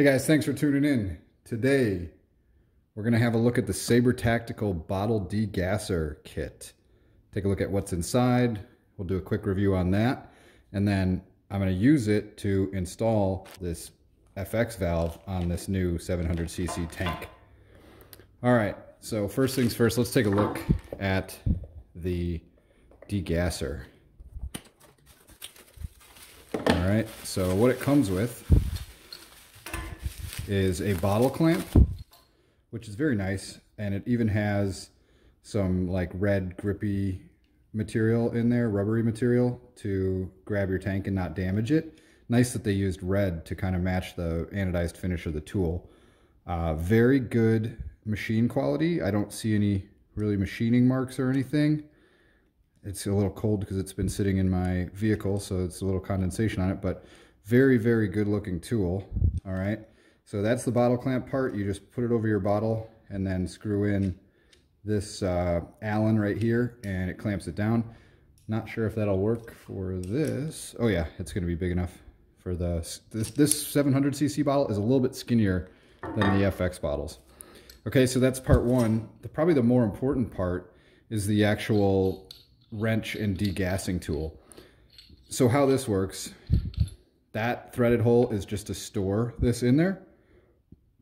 Hey guys, thanks for tuning in. Today, we're gonna have a look at the Saber Tactical Bottle Degasser Kit. Take a look at what's inside. We'll do a quick review on that. And then I'm gonna use it to install this FX valve on this new 700cc tank. All right, so first things first, let's take a look at the degasser. All right, so what it comes with is a bottle clamp, which is very nice. And it even has some like red grippy material in there, rubbery material to grab your tank and not damage it. Nice that they used red to kind of match the anodized finish of the tool. Uh, very good machine quality. I don't see any really machining marks or anything. It's a little cold because it's been sitting in my vehicle, so it's a little condensation on it, but very, very good looking tool. All right. So that's the bottle clamp part. You just put it over your bottle and then screw in this uh, Allen right here and it clamps it down. Not sure if that'll work for this. Oh yeah, it's gonna be big enough for the, this, this 700cc bottle is a little bit skinnier than the FX bottles. Okay, so that's part one. The, probably the more important part is the actual wrench and degassing tool. So how this works, that threaded hole is just to store this in there.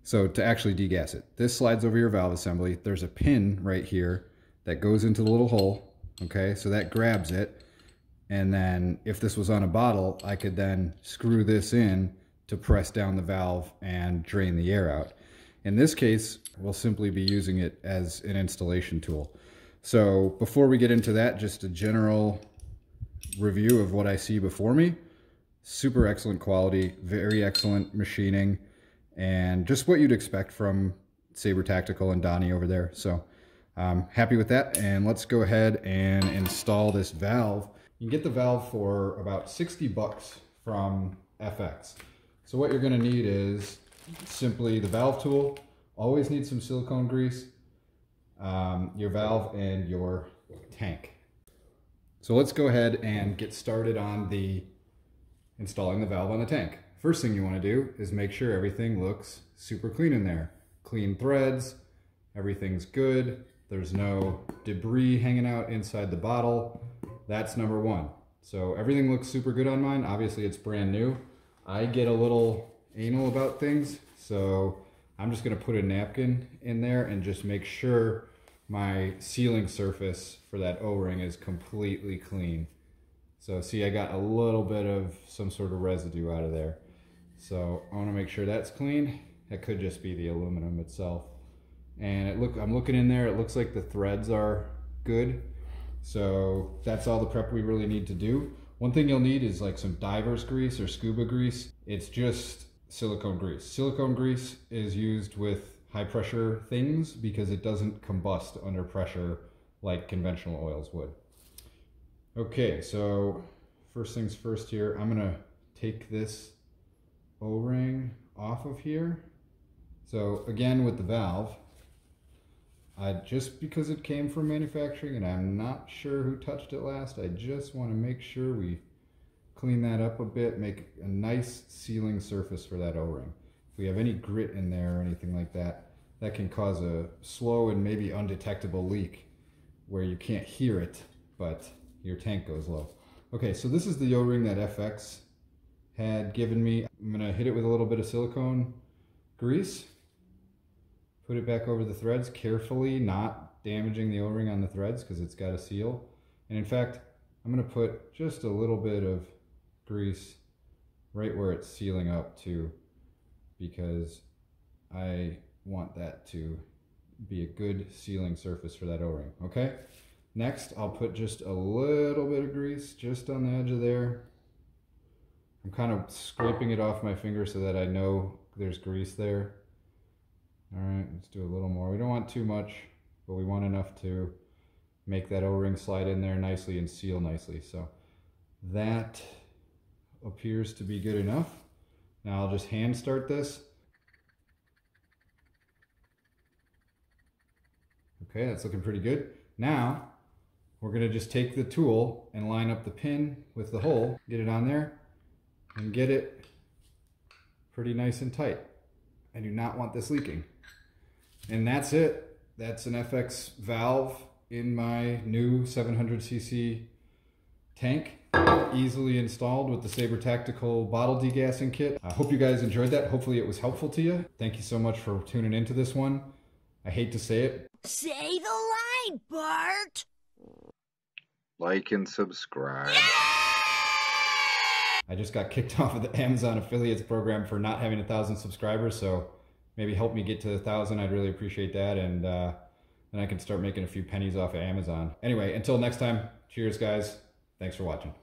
So to actually degas it, this slides over your valve assembly. There's a pin right here that goes into the little hole. Okay, so that grabs it. And then if this was on a bottle, I could then screw this in to press down the valve and drain the air out. In this case, we'll simply be using it as an installation tool. So before we get into that, just a general review of what I see before me. Super excellent quality, very excellent machining and just what you'd expect from Saber Tactical and Donny over there. So I'm happy with that. And let's go ahead and install this valve. You can get the valve for about 60 bucks from FX. So what you're gonna need is simply the valve tool, always need some silicone grease, um, your valve and your tank. So let's go ahead and get started on the installing the valve on the tank. First thing you want to do is make sure everything looks super clean in there. Clean threads, everything's good. There's no debris hanging out inside the bottle. That's number one. So everything looks super good on mine. Obviously it's brand new. I get a little anal about things. So I'm just gonna put a napkin in there and just make sure my sealing surface for that O-ring is completely clean. So see, I got a little bit of some sort of residue out of there. So I want to make sure that's clean. It could just be the aluminum itself. And it look, I'm looking in there, it looks like the threads are good. So that's all the prep we really need to do. One thing you'll need is like some diver's grease or scuba grease. It's just silicone grease. Silicone grease is used with high pressure things because it doesn't combust under pressure like conventional oils would. Okay, so first things first here, I'm gonna take this O-ring off of here. So again with the valve, I just because it came from manufacturing and I'm not sure who touched it last, I just want to make sure we clean that up a bit, make a nice sealing surface for that O-ring. If we have any grit in there or anything like that, that can cause a slow and maybe undetectable leak where you can't hear it, but your tank goes low. Okay, so this is the O-ring that FX had given me. I'm gonna hit it with a little bit of silicone grease, put it back over the threads carefully, not damaging the O-ring on the threads because it's got a seal. And in fact, I'm gonna put just a little bit of grease right where it's sealing up too, because I want that to be a good sealing surface for that O-ring, okay? Next, I'll put just a little bit of grease just on the edge of there I'm kind of scraping it off my finger so that I know there's grease there. All right, let's do a little more. We don't want too much, but we want enough to make that O-ring slide in there nicely and seal nicely. So that appears to be good enough. Now I'll just hand start this. Okay, that's looking pretty good. Now, we're gonna just take the tool and line up the pin with the hole, get it on there, and get it pretty nice and tight. I do not want this leaking. And that's it. That's an FX valve in my new 700cc tank easily installed with the Saber Tactical bottle degassing kit. I hope you guys enjoyed that. Hopefully it was helpful to you. Thank you so much for tuning into this one. I hate to say it. Say the line, Bart! Like and subscribe. I just got kicked off of the Amazon affiliates program for not having a thousand subscribers, so maybe help me get to a thousand. I'd really appreciate that, and uh, then I can start making a few pennies off of Amazon. Anyway, until next time, cheers, guys. Thanks for watching.